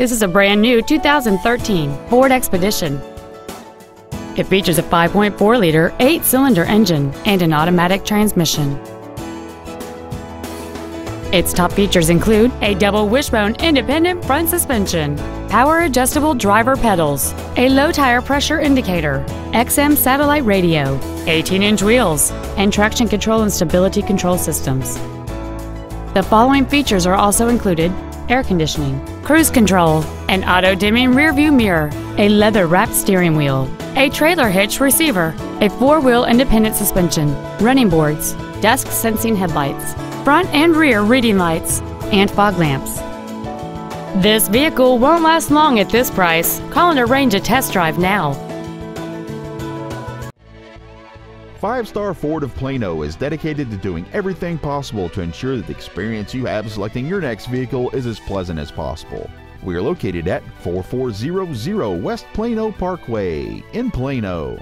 This is a brand new 2013 Ford Expedition. It features a 5.4-liter, eight-cylinder engine and an automatic transmission. Its top features include a double wishbone independent front suspension, power adjustable driver pedals, a low tire pressure indicator, XM satellite radio, 18-inch wheels, and traction control and stability control systems. The following features are also included air conditioning, cruise control, an auto-dimming rearview mirror, a leather-wrapped steering wheel, a trailer hitch receiver, a four-wheel independent suspension, running boards, dusk sensing headlights, front and rear reading lights, and fog lamps. This vehicle won't last long at this price. Call and arrange a test drive now. Five Star Ford of Plano is dedicated to doing everything possible to ensure that the experience you have selecting your next vehicle is as pleasant as possible. We are located at 4400 West Plano Parkway in Plano.